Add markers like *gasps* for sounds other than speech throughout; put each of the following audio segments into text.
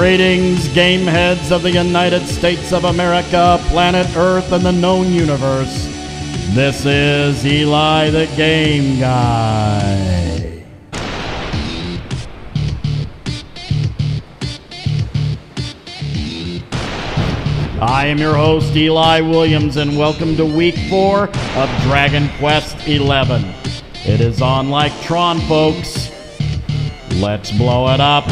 Greetings, game heads of the United States of America, planet Earth, and the known universe. This is Eli the Game Guy. I am your host, Eli Williams, and welcome to week four of Dragon Quest XI. It is on like Tron, folks. Let's blow it up.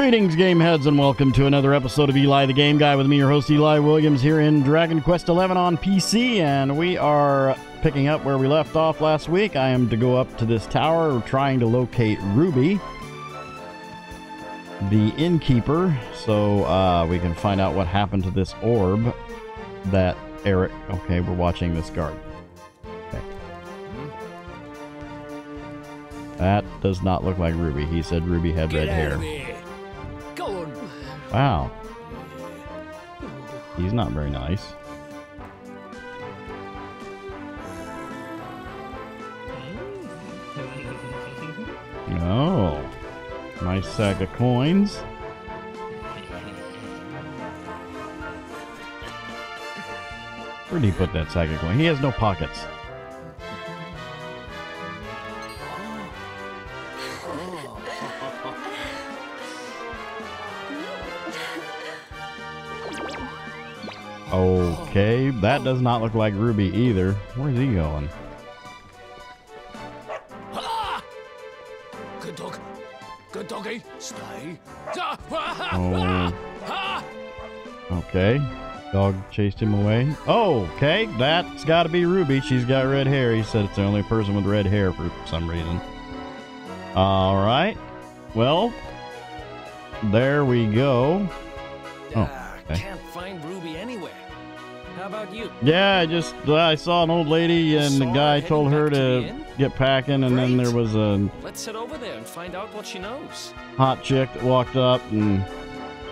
Greetings, game heads, and welcome to another episode of Eli the Game Guy with me, your host, Eli Williams, here in Dragon Quest XI on PC. And we are picking up where we left off last week. I am to go up to this tower trying to locate Ruby, the innkeeper, so uh, we can find out what happened to this orb that Erik. Okay, we're watching this guard. Okay. That does not look like Ruby. He said Ruby had red hair. Wow. He's not very nice. Oh. Nice sack of coins. Where did he put that sack of coins? He has no pockets. Okay, that does not look like Ruby either. Where's he going? Good dog. Good doggy. Stay. Oh. Okay. Dog chased him away. Okay. That's got to be Ruby. She's got red hair. He said it's the only person with red hair for some reason. All right. Well, there we go. Oh, okay. Can't find Ruby anywhere. How about you? Yeah, I just uh, I saw an old lady and the guy told her to to get packing, and then there was a Let's head over there and find out what she knows. hot chick that walked up, and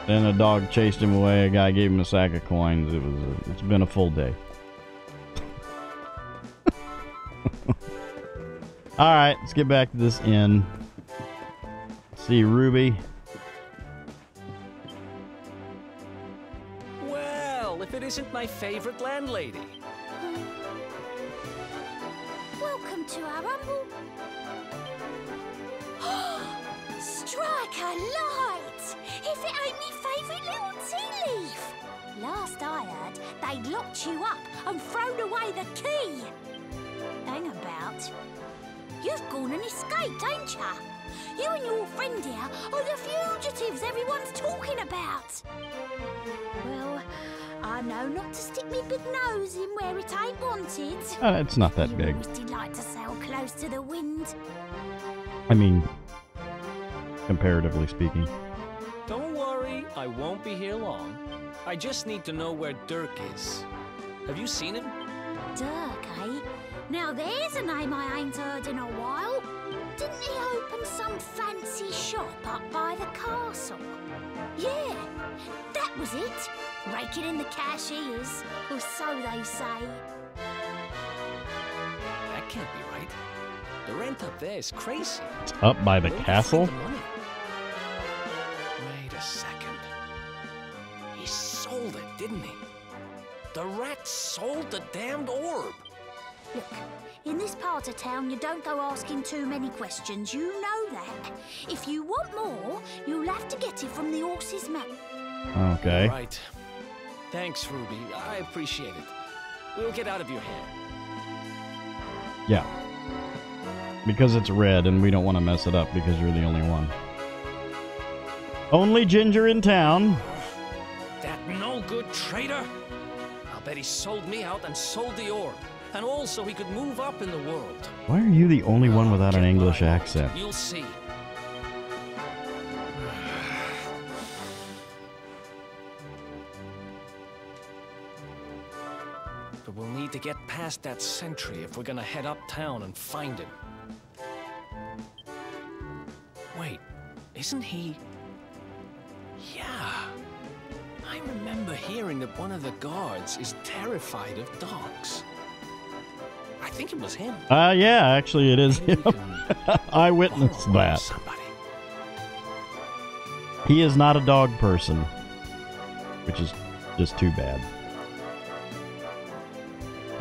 then a dog chased him away. A guy gave him a sack of coins. It was a, it's been a full day. *laughs* All right, let's get back to this inn. See Ruby. Isn't my favorite landlady. Welcome to our humble. *gasps* Strike a light! If it ain't me favourite little tea leaf! Last I heard, they'd locked you up and thrown away the key! Hang about. You've gone and escaped, ain't ya? You and your friend here are the fugitives everyone's talking about! Well, I know not to stick me big nose in where it ain't wanted. Uh, it's not that You big. always delight to sail close to the wind. I mean, comparatively speaking. Don't worry, I won't be here long. I just need to know where Dirk is. Have you seen him? Dirk, eh? Now there's a name I ain't heard in a while. Didn't he open some fancy shop up by the castle? Yeah, that was it. Raking in the cashiers, or so they say. That can't be right. The rent up there is crazy. Up by the Where'd castle. find the money? Wait a second. He sold it, didn't he? The rat sold the damned orb. Look, in this part of town, you don't go asking too many questions. You know that. If you want more, you'll have to get it from the horse's mouth. Okay. Right. Thanks, Ruby. I appreciate it. We'll get out of your hair. Yeah. Because it's red and we don't want to mess it up because you're the only one. Only Ginger in town. That no good traitor? I'll bet he sold me out and sold the orb. And also he could move up in the world. Why are you the only one without an English accent? You'll see. But we'll need to get past that sentry if we're gonna head uptown and find him. Wait, isn't he... Yeah. I remember hearing that one of the guards is terrified of dogs. I think it was him. Uh, yeah, actually, it is him. *laughs* I witnessed that. Somebody. He is not a dog person, which is just too bad.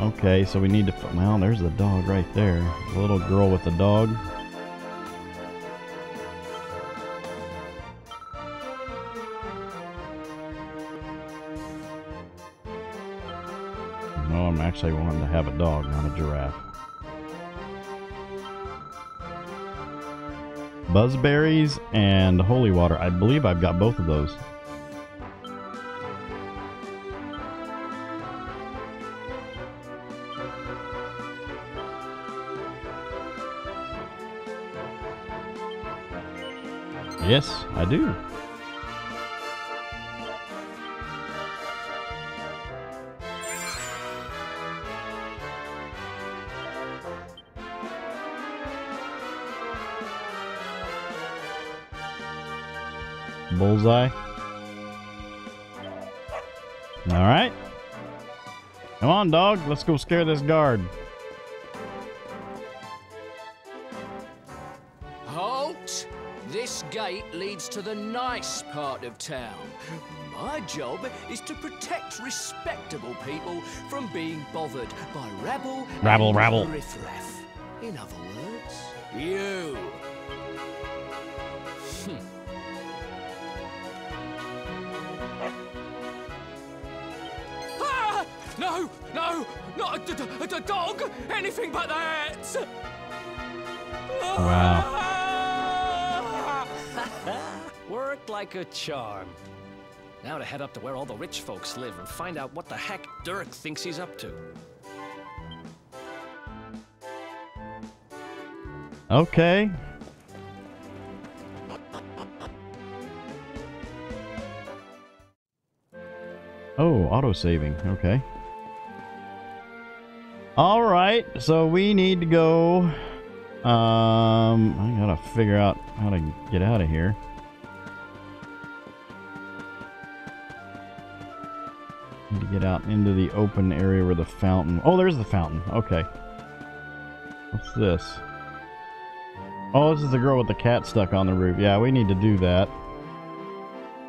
Okay, so we need to. Well, there's the dog right there. The little girl with the dog. Actually wanting to have a dog, not a giraffe. Buzzberries and holy water. I believe I've got both of those. Yes, I do. Bullseye. All right. Come on, dog. Let's go scare this guard. Halt! This gate leads to the nice part of town. My job is to protect respectable people from being bothered by rabble Rabble, rabble. riffraff. In other words, you. Ah! *laughs* No, no, not a, d- d- a dog. Anything but that. Wow. *laughs* Worked like a charm. Now to head up to where all the rich folks live and find out what the heck Dirk thinks he's up to. Okay. Oh, auto saving. Okay. All right. So we need to go. Um, I gotta figure out how to get out of here. Need to get out into the open area where the fountain. Oh, there's the fountain. Okay. What's this? Oh, this is the girl with the cat stuck on the roof. Yeah, we need to do that.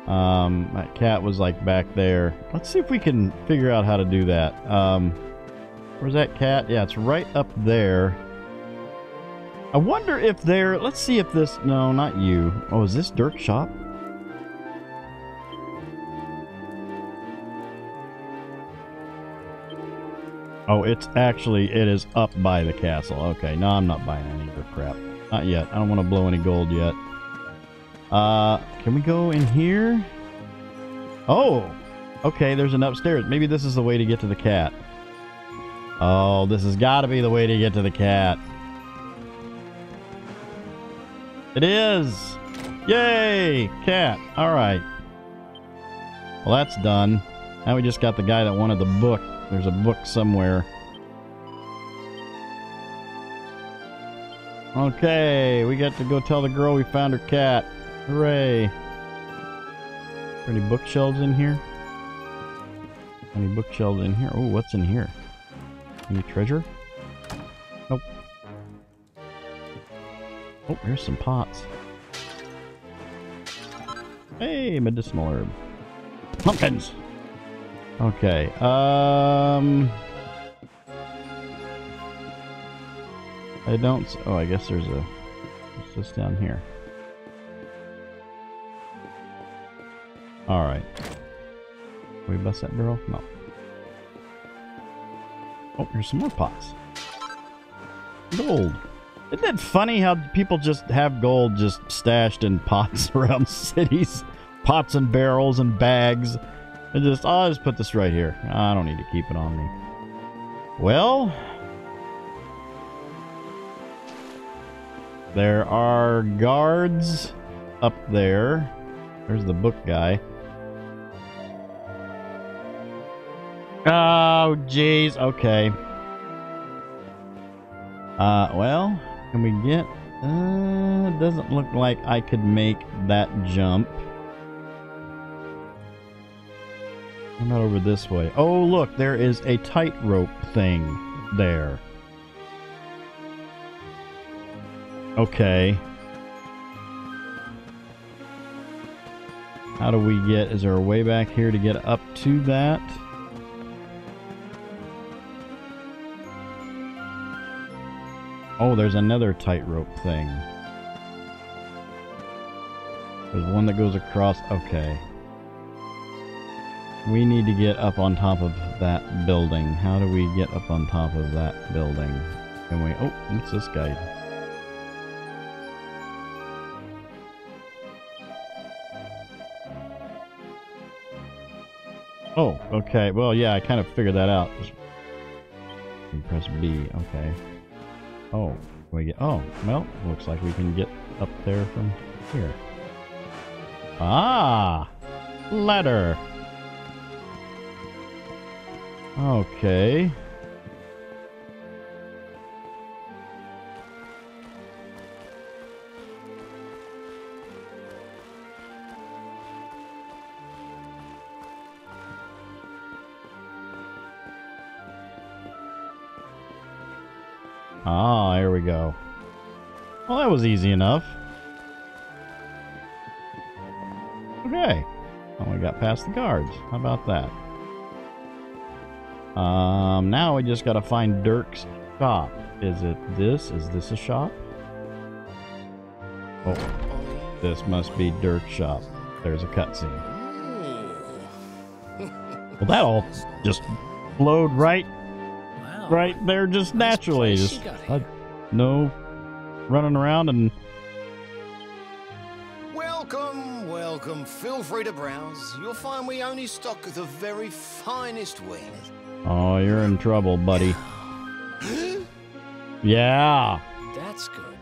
Um, that cat was like back there. Let's see if we can figure out how to do that. Um, where's that cat? Yeah, it's right up there. I wonder if there. Let's see if this. No, not you. Oh, is this Dirk shop? Oh, it's actually it is up by the castle. Okay, no, I'm not buying any of your crap. Not yet. I don't want to blow any gold yet. Uh, can we go in here? Oh, okay. There's an upstairs. Maybe this is the way to get to the cat. Oh, this has got to be the way to get to the cat. It is. Yay, cat. All right. Well, that's done. Now we just got the guy that wanted the book. There's a book somewhere. Okay, we got to go tell the girl we found her cat. Hooray. Any bookshelves in here? Any bookshelves in here? Oh, what's in here? Any treasure? Nope. Oh, here's some pots. Hey, medicinal herb. Pumpkins! Okay, um... I don't... Oh, I guess there's a... What's this down here? Alright. Can we bust that barrel? No. Oh, here's some more pots. Gold. Isn't it funny how people just have gold just stashed in pots *laughs* around cities? Pots and barrels and bags. And just, I'll just put this right here. I don't need to keep it on me. Well, there are guards up there. There's the book guy. Oh, jeez. Okay. Uh, well, can we get? Uh, doesn't look like I could make that jump. How about over this way? Oh, look, there is a tightrope thing there. Okay. How do we get, is there a way back here to get up to that? Oh, there's another tightrope thing. There's one that goes across, okay. We need to get up on top of that building. How do we get up on top of that building? Can we, oh, what's this guy? Oh, okay. Well, yeah, I kind of figured that out. Just press B. Okay. Oh, we get. Oh, well, looks like we can get up there from here. Ah, ladder. Okay. Ah, here we go. Well, that was easy enough. Okay. Well, we got past the guards. How about that? Um, now we just gotta find Dirk's shop. Is it this? Is this a shop? Oh, this must be Dirk's shop. There's a cutscene. *laughs* Well, that all just flowed right. Right there just naturally. Just you uh, no running around and Welcome, welcome. Feel free to browse. You'll find we only stock the very finest wares. oh, you're in trouble, buddy. *gasps* Yeah. That's good.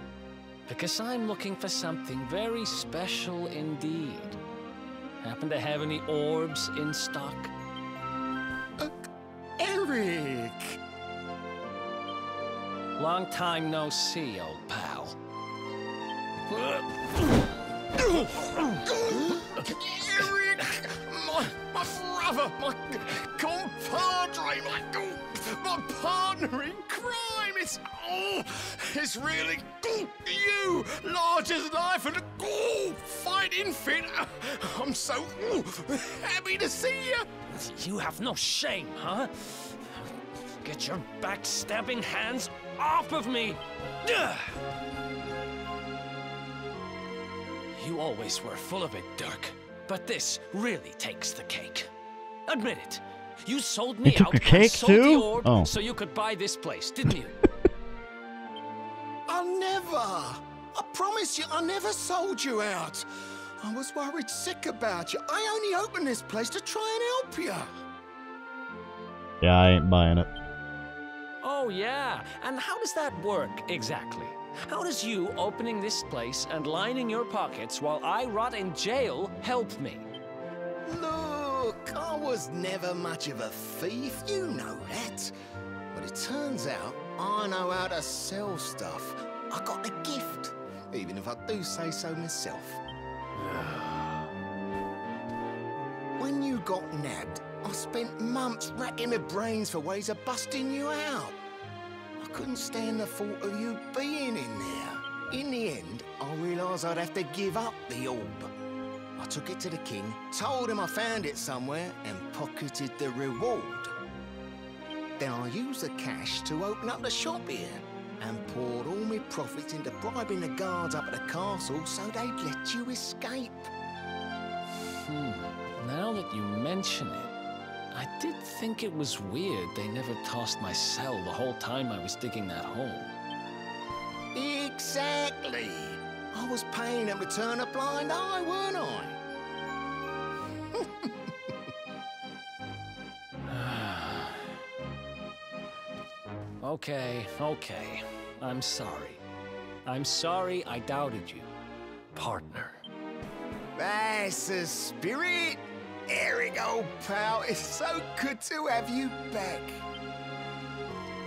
Because I'm looking for something very special indeed. Happen to have any orbs in stock? Erik! Long time no see, old pal. Erik! My, my brother, my compadre, my, my partner in crime. It's, oh, it's really you, large as life and oh, fighting fit. I'm so oh, happy to see you. You have no shame, huh? Get your backstabbing hands off of me! You always were full of it, Dirk. But this really takes the cake. Admit it. You sold me You took out a cake, and sold the too? orb Oh. so you could buy this place, didn't you? I never. I promise you, I never sold you out. I was worried sick about you. I only opened this place to try and help you. Yeah, I ain't buying it. Oh, yeah. And how does that work exactly? How does you opening this place and lining your pockets while I rot in jail help me? Look, I was never much of a thief, you know that. But it turns out I know how to sell stuff. I got the gift, even if I do say so myself. *sighs* when you got nabbed, I spent months racking my brains for ways of busting you out. I couldn't stand the thought of you being in there. In the end, I realised I'd have to give up the orb. I took it to the king, told him I found it somewhere, and pocketed the reward. Then I used the cash to open up the shop here, and poured all my profits into bribing the guards up at the castle so they'd let you escape. Hmm. Now that you mention it, I did think it was weird they never tossed my cell the whole time I was digging that hole. Exactly. I was paying them to turn a blind eye, weren't I? *sighs* Okay, okay. I'm sorry. I'm sorry I doubted you. Partner. That's the spirit. Erik, old pal, it's so good to have you back.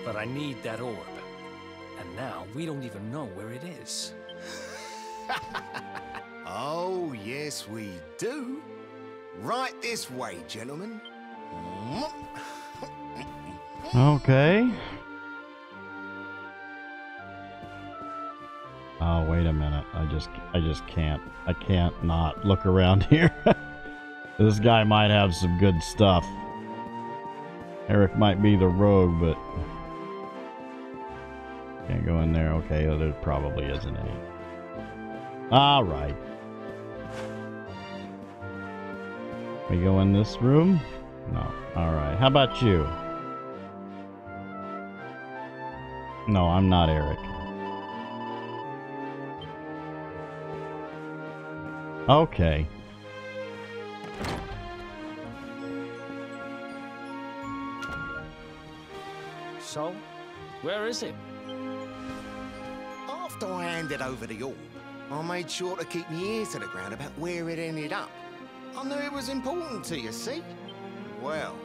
But I need that orb. And now we don't even know where it is. *laughs* Oh, yes, we do. Right this way, gentlemen. Okay. Oh, wait a minute. I just I just can't. I can't not look around *laughs* here. This guy might have some good stuff. Erik might be the rogue, but can't go in there. Okay, there probably isn't any. All right. We go in this room? No. All right. How about you? No, I'm not Erik. Okay. So, where is it? After I handed over the orb, I made sure to keep my ears to the ground about where it ended up. I knew it was important to you, see? Well,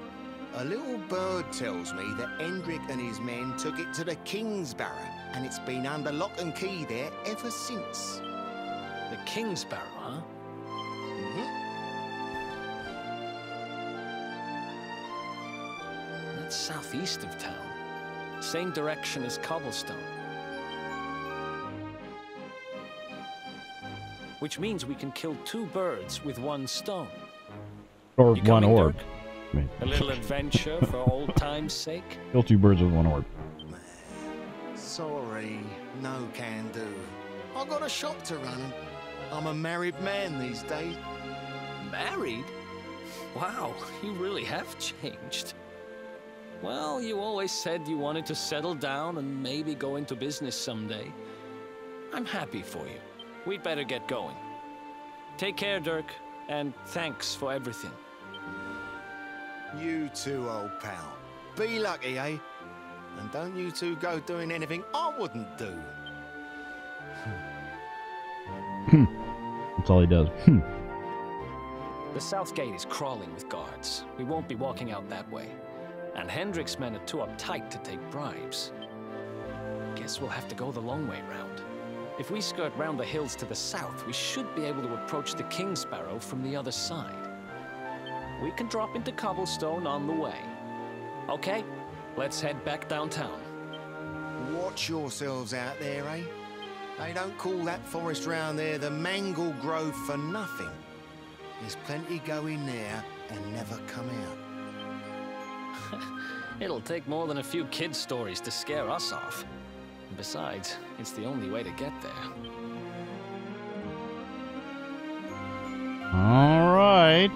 a little bird tells me that Hendrik and his men took it to the Kingsbarrow, and it's been under lock and key there ever since. The Kingsbarrow, huh? Mhm. That's southeast of town. Same direction as Cobblestone. Which means we can kill two birds with one stone. Or You one coming, orb. I mean, A little *laughs* adventure for old time's sake? kill two birds with one orb. Sorry, no can do. I got a shop to run, and I'm a married man these days. Married? Wow, *laughs* you really have changed. Well, you always said you wanted to settle down and maybe go into business someday. I'm happy for you. We'd better get going. Take care, Dirk, and thanks for everything. You too, old pal. Be lucky, eh? And don't you two go doing anything I wouldn't do. That's all he does. Hmm. The south gate is crawling with guards. We won't be walking out that way. And Hendrik's men are too uptight to take bribes. Guess we'll have to go the long way round. If we skirt round the hills to the south, we should be able to approach the Kingsbarrow from the other side. We can drop into Cobblestone on the way. Okay, let's head back downtown. Watch yourselves out there, eh? They don't call that forest round there the Manglegrove for nothing. There's plenty go in there and never come out. *laughs* It'll take more than a few kid stories to scare us off. Besides, it's the only way to get there. All right.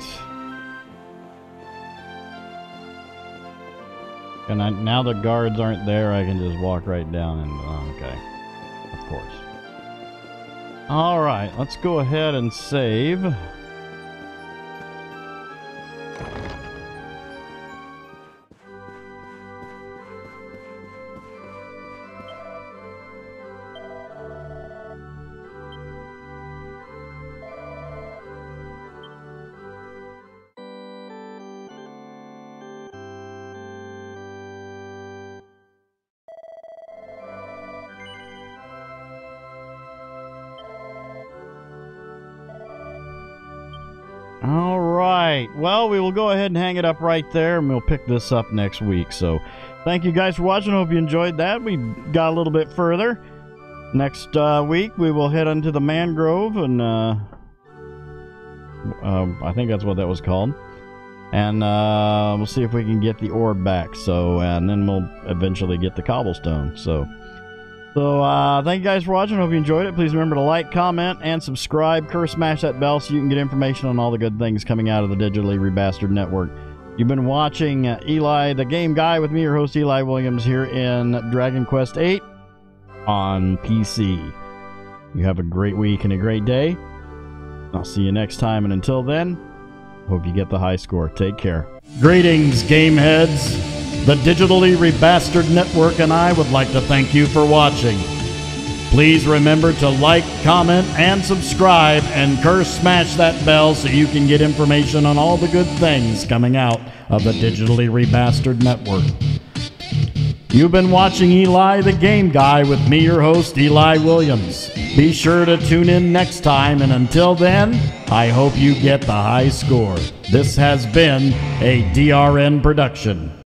And I, now the guards aren't there, I can just walk right down and oh, okay, of course. All right, let's go ahead and save. It up right there, and we'll pick this up next week. So, thank you guys for watching. Hope you enjoyed that. We got a little bit further. Next uh, week, we will head into the mangrove, and uh, uh, I think that's what that was called. And uh, we'll see if we can get the orb back. So, and then we'll eventually get the cobblestone. So. So, uh, thank you guys for watching. Hope you enjoyed it. Please remember to like, comment, and subscribe. Curse, smash that bell so you can get information on all the good things coming out of the Digitally Rebastard Network. You've been watching uh, Eli the Game Guy with me, your host Eli Williams, here in Dragon Quest VIII on PC. You have a great week and a great day. I'll see you next time, and until then, hope you get the high score. Take care. Greetings, game heads. The Digitally Rebastard Network and I would like to thank you for watching. Please remember to like, comment, and subscribe, and curse smash that bell so you can get information on all the good things coming out of the Digitally Rebastard Network. You've been watching Eli the Game Guy with me, your host, Eli Williams. Be sure to tune in next time, and until then, I hope you get the high score. This has been a DRN production.